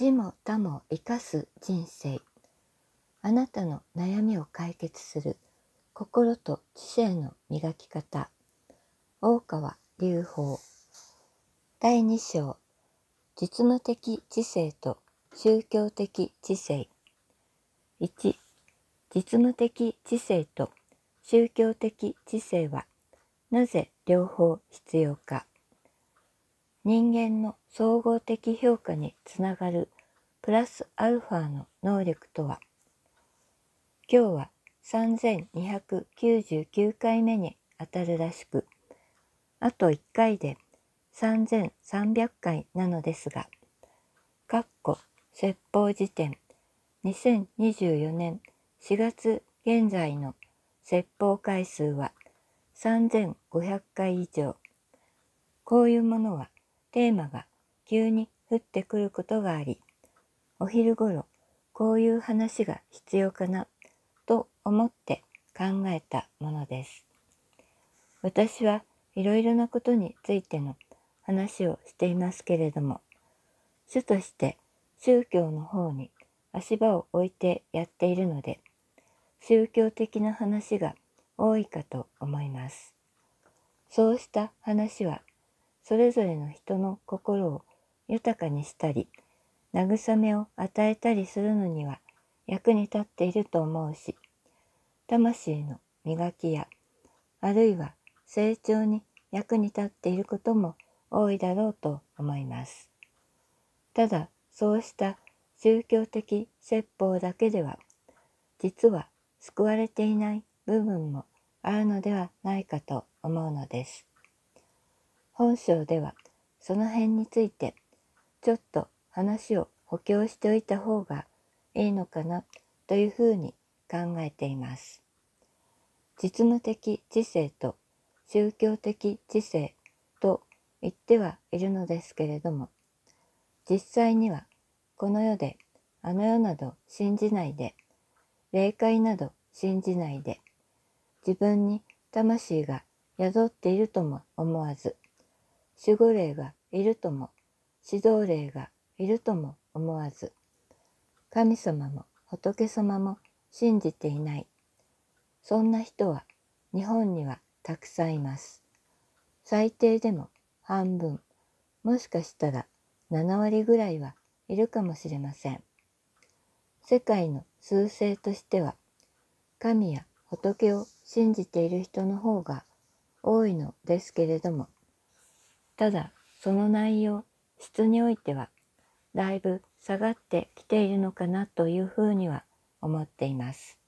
自も他も生かす人生。あなたの悩みを解決する。心と知性の磨き方。大川隆法第2章。実務的知性と宗教的知性。1実務的知性と宗教的知性はなぜ両方必要か。人間の総合的評価につながるプラスアルファの能力とは？今日は3299回目にあたるらしくあと1回で3300回なのですがかっこ説法辞典2024年4月現在の説法回数は3500回以上。こういうものはテーマが急に降ってくることがあり、お昼ごろこういう話が必要かなと思って考えたものです。私はいろいろなことについての話をしていますけれども、主として宗教の方に足場を置いてやっているので、宗教的な話が多いかと思います。そうした話はそれぞれの人の心を豊かにしたり慰めを与えたりするのには役に立っていると思うし魂の磨きやあるいは成長に役に立っていることも多いだろうと思います。ただそうした宗教的説法だけでは実は救われていない部分もあるのではないかと思うのです。本章ではその辺についてちょっと話を補強しておいた方がいいのかなというふうに考えています。実務的知性と宗教的知性と言ってはいるのですけれども実際にはこの世であの世など信じないで霊界など信じないで自分に魂が宿っているとも思わず守護霊がいるとも指導霊がいるとも思わず神様も仏様も信じていない。そんな人は日本にはたくさんいます。最低でも半分もしかしたら7割ぐらいはいるかもしれません。世界の数勢としては神や仏を信じている人の方が多いのですけれどもただその内容質においてはだいぶ下がってきているのかなというふうには思っています。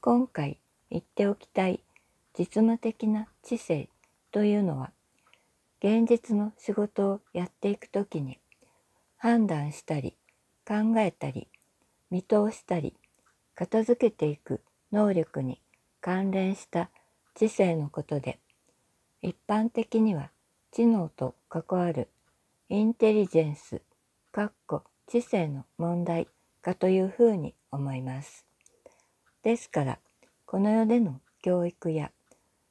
今回言っておきたい実務的な知性というのは現実の仕事をやっていくときに判断したり考えたり見通したり片付けていく能力に関連した知性のことで一般的には知能と関わるインテリジェンス、かっこ知性の問題かというふうに思います。ですから、この世での教育や、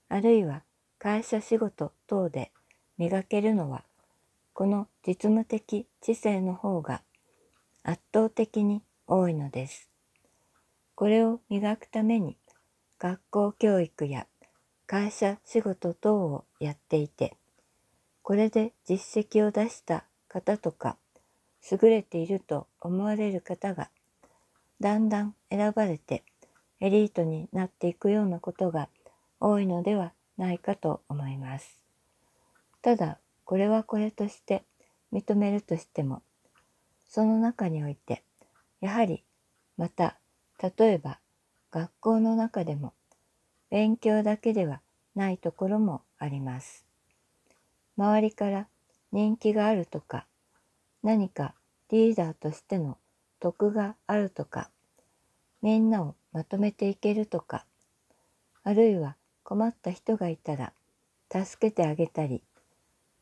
あるいは会社仕事等で磨けるのは、この実務的知性の方が圧倒的に多いのです。これを磨くために学校教育や会社仕事等をやっていて、これで実績を出した方とか優れていると思われる方がだんだん選ばれてエリートになっていくようなことが多いのではないかと思います。ただこれはこれとして認めるとしてもその中においてやはりまた例えば学校の中でも勉強だけではないところもあります。周りから人気があるとか何かリーダーとしての徳があるとかみんなをまとめていけるとかあるいは困った人がいたら助けてあげたり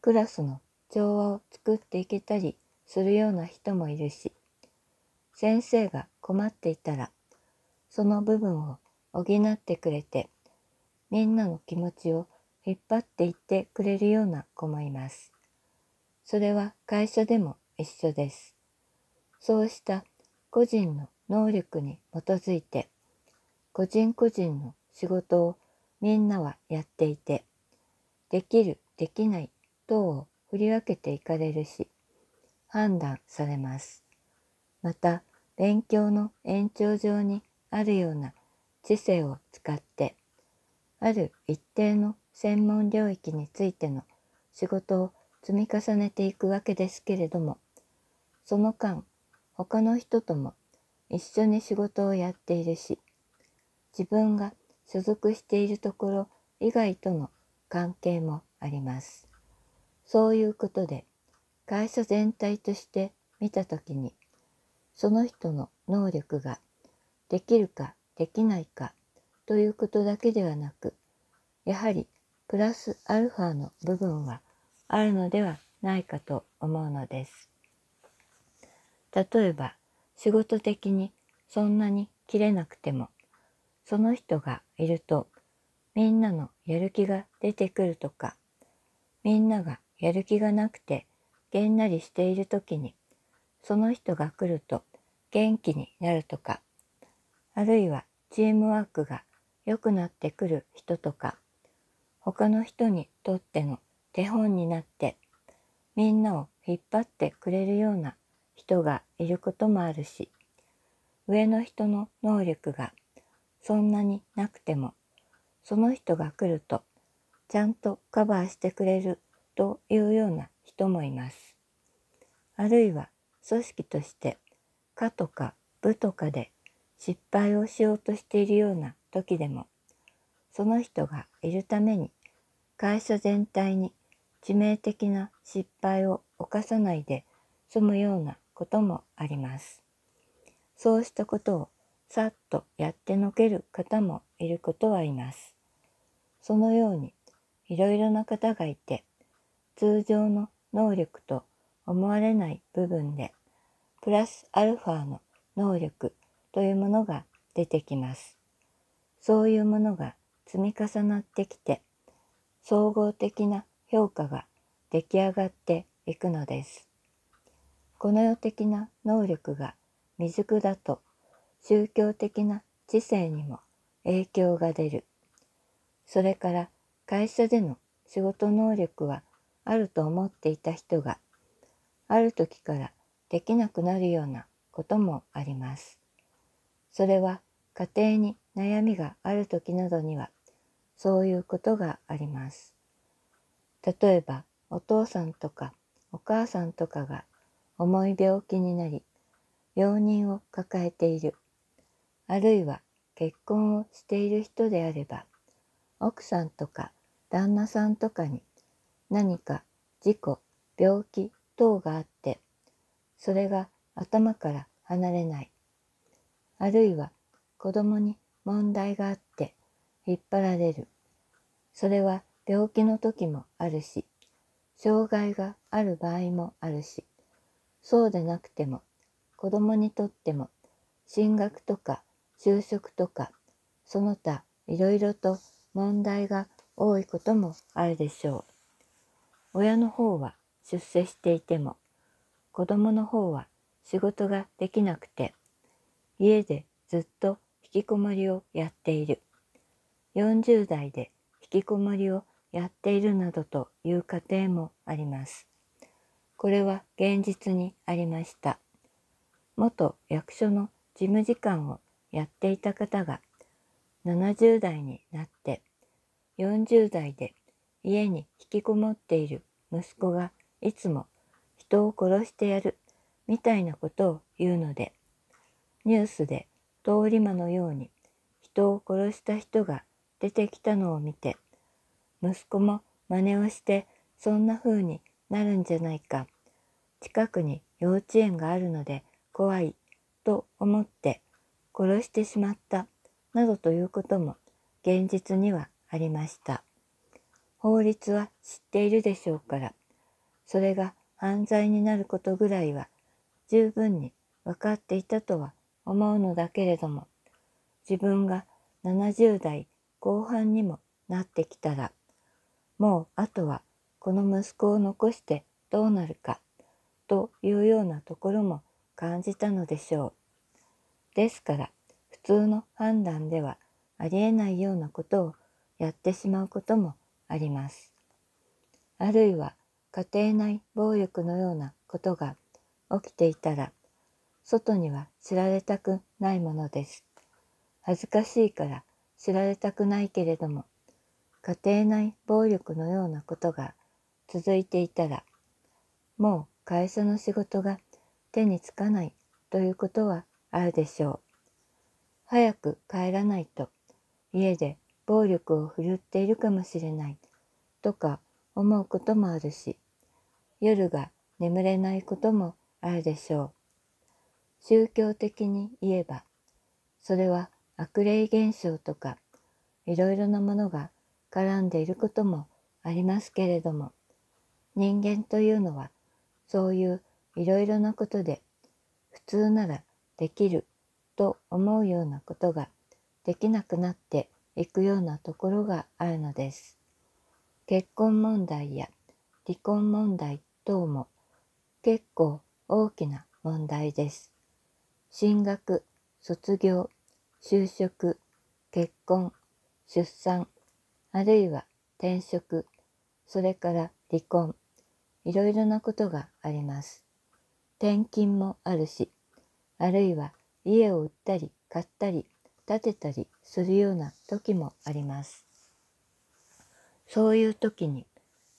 クラスの調和を作っていけたりするような人もいるし先生が困っていたらその部分を補ってくれてみんなの気持ちを引っ張っていってくれるような子もいます。それは会社でも一緒です。そうした個人の能力に基づいて個人個人の仕事をみんなはやっていてできるできない等を振り分けていかれるし判断されます。また勉強の延長上にあるような知性を使ってある一定の専門領域についての仕事を積み重ねていくわけですけれどもその間他の人とも一緒に仕事をやっているし自分が所属しているところ以外との関係もあります。そういうことで会社全体として見たときにその人の能力ができるかできないかということだけではなくやはりプラスアルファの部分はあるのではないかと思うのです。例えば仕事的にそんなに切れなくてもその人がいるとみんなのやる気が出てくるとかみんながやる気がなくてげんなりしている時にその人が来ると元気になるとかあるいはチームワークが良くなってくる人とか他の人にとっての手本になってみんなを引っ張ってくれるような人がいることもあるし上の人の能力がそんなになくてもその人が来るとちゃんとカバーしてくれるというような人もいます。あるいは組織として課とか部とかで失敗をしようとしているような時でもその人がいるために会社全体に致命的な失敗を犯さないで済むようなこともあります。そうしたことをさっとやってのける方もいることはいます。そのようにいろいろな方がいて通常の能力と思われない部分でプラスアルファの能力というものが出てきます。そういうものが積み重なってきて総合的な評価が出来上がっていくのです。この世的な能力が未熟だと宗教的な知性にも影響が出る。それから会社での仕事能力はあると思っていた人がある時からできなくなるようなこともあります。それは家庭に悩みがある時などにはそういうことがあります。例えばお父さんとかお母さんとかが重い病気になり病人を抱えているあるいは結婚をしている人であれば奥さんとか旦那さんとかに何か事故病気等があってそれが頭から離れないあるいは子供に問題があって引っ張られるそれは病気の時もあるし障害がある場合もあるしそうでなくても子供にとっても進学とか就職とかその他いろいろと問題が多いこともあるでしょう。親の方は出世していても子供の方は仕事ができなくて家でずっと引きこもりをやっている40代で引きこもりをやっているなどという家庭もあります。これは現実にありました。元役所の事務次官をやっていた方が70代になって40代で家に引きこもっている息子がいつも人を殺してやるみたいなことを言うのでニュースで通り魔のように人を殺した人が出てきたのを見て息子も真似をしてそんな風になるんじゃないか近くに幼稚園があるので怖いと思って殺してしまったなどということも現実にはありました。法律は知っているでしょうから、それが犯罪になることぐらいは十分に分かっていたとは思うのだけれども、自分が70代後半にもなってきたら、もうあとはこの息子を残してどうなるかというようなところも感じたのでしょう。ですから普通の判断ではありえないようなことをやってしまうこともあります。あるいは家庭内暴力のようなことが起きていたら外には知られたくないものです。恥ずかしいから知られたくないけれども家庭内暴力のようなことが続いていたらもう会社の仕事が手につかないということはあるでしょう。早く帰らないと家で暴力を振るっているかもしれないとか思うこともあるし夜が眠れないこともあるでしょう。宗教的に言えばそれは悪霊現象とかいろいろなものが絡んでいることもありますけれども人間というのはそういういろいろなことで普通ならできると思うようなことができなくなっていくようなところがあるのです。結婚問題や離婚問題等も結構大きな問題です。進学、卒業、就職、結婚、出産、あるいは転職、それから離婚、いろいろなことがあります。転勤もあるし、あるいは家を売ったり買ったり建てたりするような時もあります。そういう時に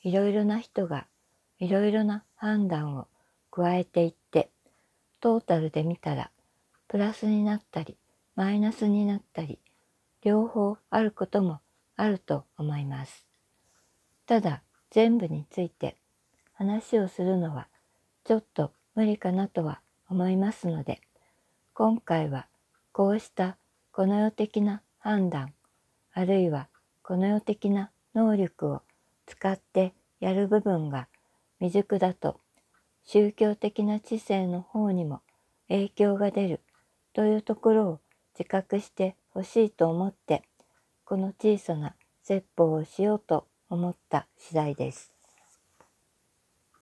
いろいろな人がいろいろな判断を加えていってトータルで見たらプラスになったりマイナスになったり両方あることもあると思います。ただ全部について話をするのはちょっと無理かなとは思いますので今回はこうしたこの世的な判断あるいはこの世的な能力を使ってやる部分が未熟だと宗教的な知性の方にも影響が出るというところを自覚してほしいと思ってこの小さな説法をしようと思った次第です。